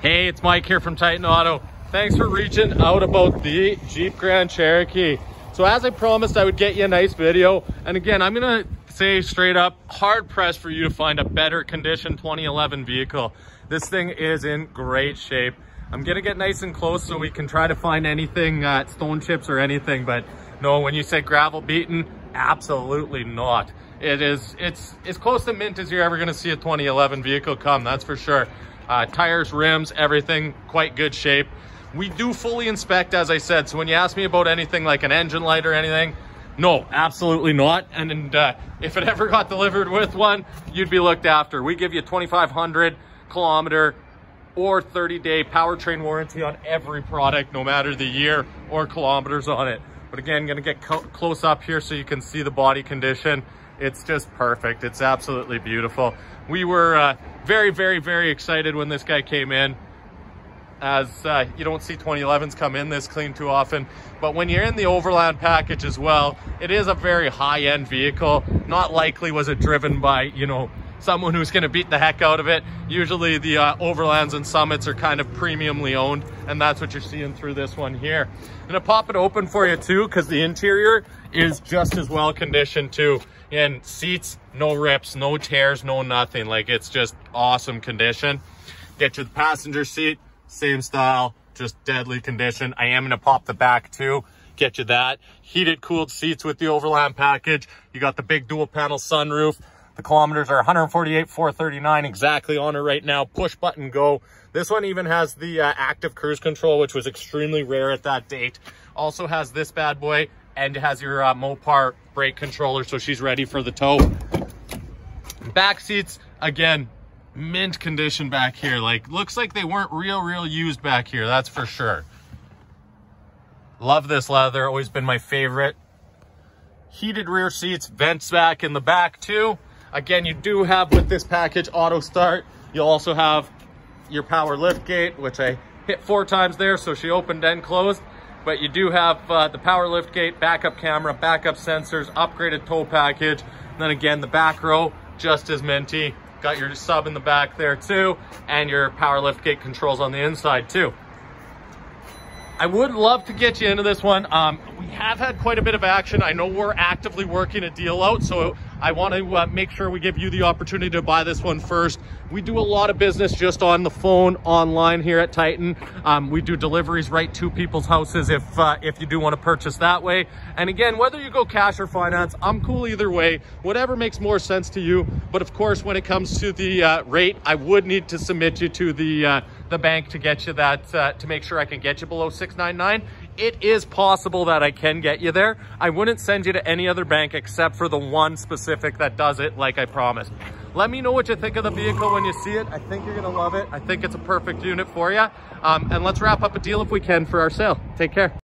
Hey, it's Mike here from Titan Auto. Thanks for reaching out about the Jeep Grand Cherokee. So as I promised, I would get you a nice video. And again, I'm gonna say straight up, hard pressed for you to find a better condition 2011 vehicle. This thing is in great shape. I'm gonna get nice and close so we can try to find anything, uh, stone chips or anything, but no, when you say gravel beaten, absolutely not. It is, it's as close to mint as you're ever gonna see a 2011 vehicle come, that's for sure. Uh, tires, rims, everything, quite good shape. We do fully inspect, as I said. So when you ask me about anything like an engine light or anything, no, absolutely not. And, and uh, if it ever got delivered with one, you'd be looked after. We give you 2,500 kilometer or 30 day powertrain warranty on every product, no matter the year or kilometers on it. But again, gonna get close up here so you can see the body condition. It's just perfect. It's absolutely beautiful. We were uh, very, very, very excited when this guy came in as uh, you don't see 2011s come in this clean too often. But when you're in the Overland package as well, it is a very high-end vehicle. Not likely was it driven by, you know, someone who's going to beat the heck out of it. Usually the uh, Overlands and Summits are kind of premiumly owned, and that's what you're seeing through this one here. I'm going to pop it open for you too, because the interior is just as well conditioned too. And seats, no rips, no tears, no nothing. Like it's just awesome condition. Get you the passenger seat, same style, just deadly condition. I am going to pop the back too get you that. Heated, cooled seats with the Overland package. You got the big dual panel sunroof. The kilometers are 148, 439 exactly on it right now. Push button go. This one even has the uh, active cruise control, which was extremely rare at that date. Also has this bad boy and has your uh, Mopar brake controller, so she's ready for the tow. Back seats, again, mint condition back here. Like, looks like they weren't real, real used back here, that's for sure. Love this leather, always been my favorite. Heated rear seats, vents back in the back too. Again, you do have with this package auto start. You'll also have your power lift gate, which I hit four times there, so she opened and closed but you do have uh, the power lift gate, backup camera, backup sensors, upgraded tow package. And then again, the back row, just as minty. Got your sub in the back there too, and your power lift gate controls on the inside too. I would love to get you into this one. Um, we have had quite a bit of action. I know we're actively working a deal out, so I want to uh, make sure we give you the opportunity to buy this one first. We do a lot of business just on the phone, online here at Titan. Um, we do deliveries right to people's houses if uh, if you do want to purchase that way. And again, whether you go cash or finance, I'm cool either way. Whatever makes more sense to you. But of course, when it comes to the uh, rate, I would need to submit you to the uh, the bank to get you that uh, to make sure I can get you below 699 it is possible that I can get you there. I wouldn't send you to any other bank except for the one specific that does it like I promised. Let me know what you think of the vehicle when you see it. I think you're gonna love it. I think it's a perfect unit for you. Um, and let's wrap up a deal if we can for our sale. Take care.